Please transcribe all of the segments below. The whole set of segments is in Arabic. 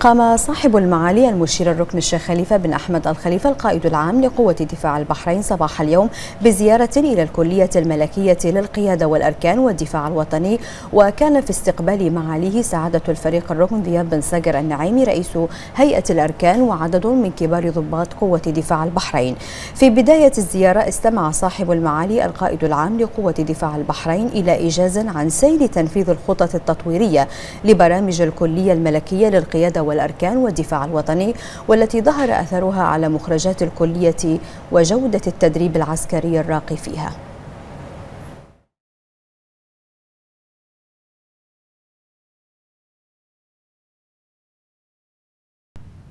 قام صاحب المعالي المشير الركن الشيخ خليفة بن أحمد الخليفة القائد العام لقوة دفاع البحرين صباح اليوم بزيارة إلى الكلية الملكية للقيادة والأركان والدفاع الوطني وكان في استقبال معاليه سعادة الفريق الركن ذياب بن ساجر النعيمي رئيس هيئة الأركان وعدد من كبار ضباط قوة دفاع البحرين. في بداية الزيارة استمع صاحب المعالي القائد العام لقوة دفاع البحرين إلى إيجاز عن سير تنفيذ الخطط التطويرية لبرامج الكلية الملكية للقيادة والأركان والدفاع الوطني والتي ظهر أثرها على مخرجات الكلية وجودة التدريب العسكري الراقي فيها.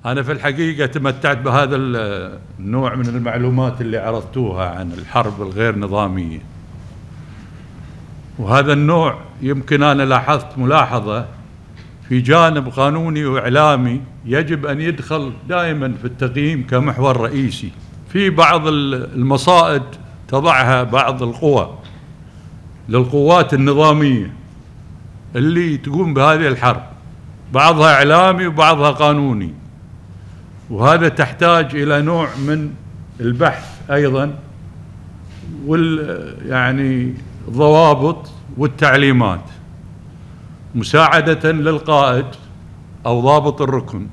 أنا في الحقيقة تمتعت بهذا النوع من المعلومات اللي عرضتوها عن الحرب الغير نظامية. وهذا النوع يمكن أنا لاحظت ملاحظة في جانب قانوني وإعلامي يجب أن يدخل دائما في التقييم كمحور رئيسي. في بعض المصائد تضعها بعض القوى للقوات النظامية اللي تقوم بهذه الحرب. بعضها إعلامي وبعضها قانوني. وهذا تحتاج إلى نوع من البحث أيضا وال يعني الضوابط والتعليمات. مساعدة للقائد أو ضابط الركن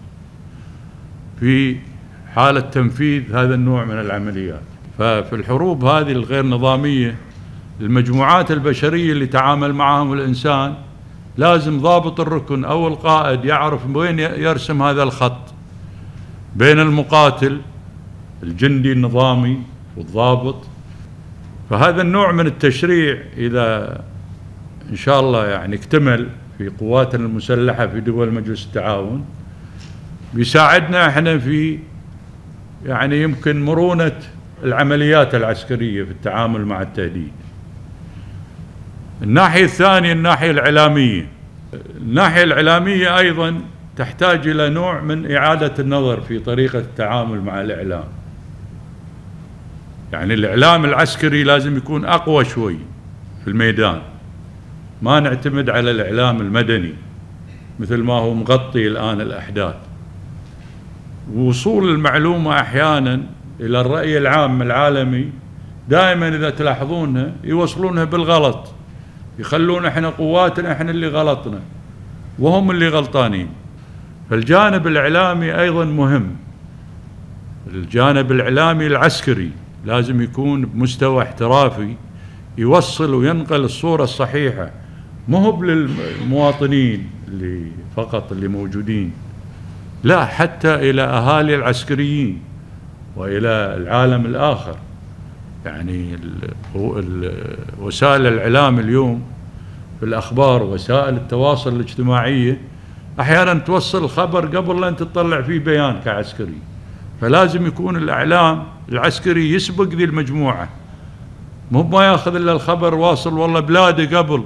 في حالة تنفيذ هذا النوع من العمليات. ففي الحروب هذه الغير نظامية المجموعات البشرية اللي تعامل معهم الإنسان لازم ضابط الركن أو القائد يعرف وين يرسم هذا الخط بين المقاتل الجندي النظامي والضابط. فهذا النوع من التشريع إذا إن شاء الله يعني اكتمل في قواتنا المسلحة في دول مجلس التعاون. بيساعدنا إحنا في يعني يمكن مرونة العمليات العسكرية في التعامل مع التهديد. الناحية الثانية الناحية الإعلامية. الناحية الإعلامية أيضا تحتاج إلى نوع من إعادة النظر في طريقة التعامل مع الإعلام. يعني الإعلام العسكري لازم يكون أقوى شوي في الميدان. ما نعتمد على الإعلام المدني مثل ما هو مغطي الآن الأحداث. وصول المعلومة أحيانا إلى الرأي العام العالمي دائما إذا تلاحظونها يوصلونها بالغلط. يخلون إحنا قواتنا إحنا اللي غلطنا وهم اللي غلطانين. فالجانب الإعلامي أيضا مهم. الجانب الإعلامي العسكري لازم يكون بمستوى احترافي يوصل وينقل الصورة الصحيحة. ما هو للمواطنين اللي فقط اللي موجودين. لا حتى إلى أهالي العسكريين وإلى العالم الآخر. يعني وسائل الإعلام اليوم في الأخبار وسائل التواصل الاجتماعية أحيانا توصل الخبر قبل لا أنت تطلع فيه بيان كعسكري. فلازم يكون الإعلام العسكري يسبق ذي المجموعة. مو ما ياخذ إلا الخبر واصل والله بلاده قبل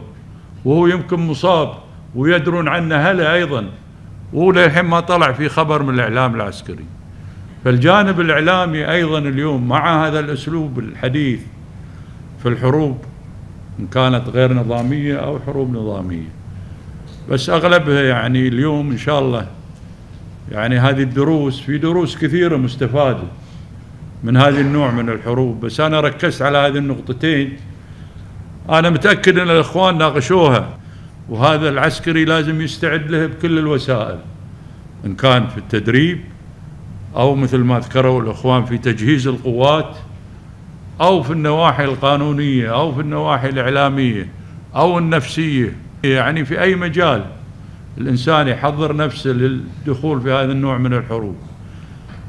وهو يمكن مصاب ويدرون عنه هلأ أيضا. وهو للحين ما طلع في خبر من الإعلام العسكري. فالجانب الإعلامي أيضا اليوم مع هذا الأسلوب الحديث في الحروب إن كانت غير نظامية أو حروب نظامية. بس أغلبها يعني اليوم إن شاء الله يعني هذه الدروس في دروس كثيرة مستفادة من هذه النوع من الحروب. بس أنا ركزت على هذه النقطتين أنا متأكد أن الإخوان ناقشوها وهذا العسكري لازم يستعد له بكل الوسائل إن كان في التدريب أو مثل ما ذكروا الإخوان في تجهيز القوات أو في النواحي القانونية أو في النواحي الإعلامية أو النفسية. يعني في أي مجال الإنسان يحضر نفسه للدخول في هذا النوع من الحروب.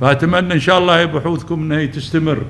فأتمنى إن شاء الله بحوثكم أنها تستمر.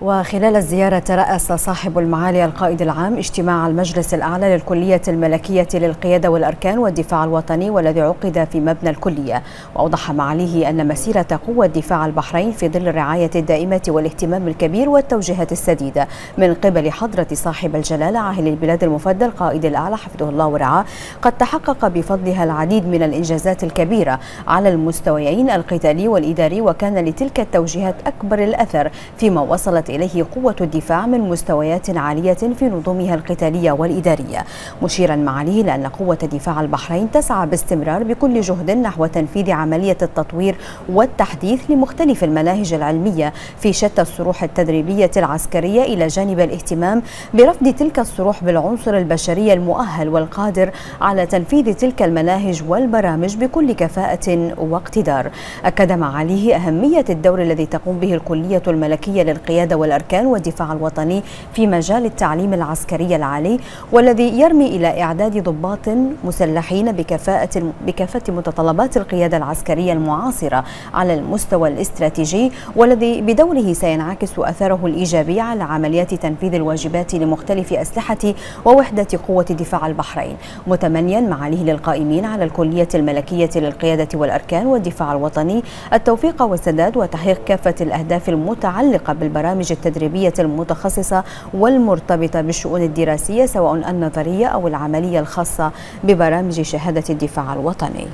وخلال الزيارة رأس صاحب المعالي القائد العام اجتماع المجلس الأعلى للكلية الملكية للقيادة والأركان والدفاع الوطني والذي عقد في مبنى الكلية. وأوضح معاليه أن مسيرة قوة دفاع البحرين في ظل الرعاية الدائمة والاهتمام الكبير والتوجيهات السديدة. من قبل حضرة صاحب الجلالة عاهل البلاد المفدى القائد الأعلى حفظه الله ورعاه قد تحقق بفضلها العديد من الإنجازات الكبيرة على المستويين القتالي والإداري وكان لتلك التوجيهات أكبر الأثر فيما وصلت إليه قوة الدفاع من مستويات عالية في نظمها القتالية والإدارية مشيرا معاليه لأن قوة دفاع البحرين تسعى باستمرار بكل جهد نحو تنفيذ عملية التطوير والتحديث لمختلف المناهج العلمية في شتى الصروح التدريبية العسكرية إلى جانب الاهتمام برفض تلك الصروح بالعنصر البشري المؤهل والقادر على تنفيذ تلك المناهج والبرامج بكل كفاءة واقتدار. أكد معاليه أهمية الدور الذي تقوم به الكلية الملكية للقيادة والأركان والدفاع الوطني في مجال التعليم العسكري العالي والذي يرمي إلى إعداد ضباط مسلحين بكفاءة بكافة متطلبات القيادة العسكرية المعاصرة على المستوى الاستراتيجي والذي بدوره سينعكس أثره الإيجابي على عمليات تنفيذ الواجبات لمختلف أسلحة ووحدة قوة دفاع البحرين متمنيا معاليه للقائمين على الكلية الملكية للقيادة والأركان والدفاع الوطني التوفيق والسداد وتحقيق كافة الأهداف المتعلقة بالبرامج التدريبية المتخصصة والمرتبطة بالشؤون الدراسية سواء النظرية أو العملية الخاصة ببرامج شهادة الدفاع الوطني.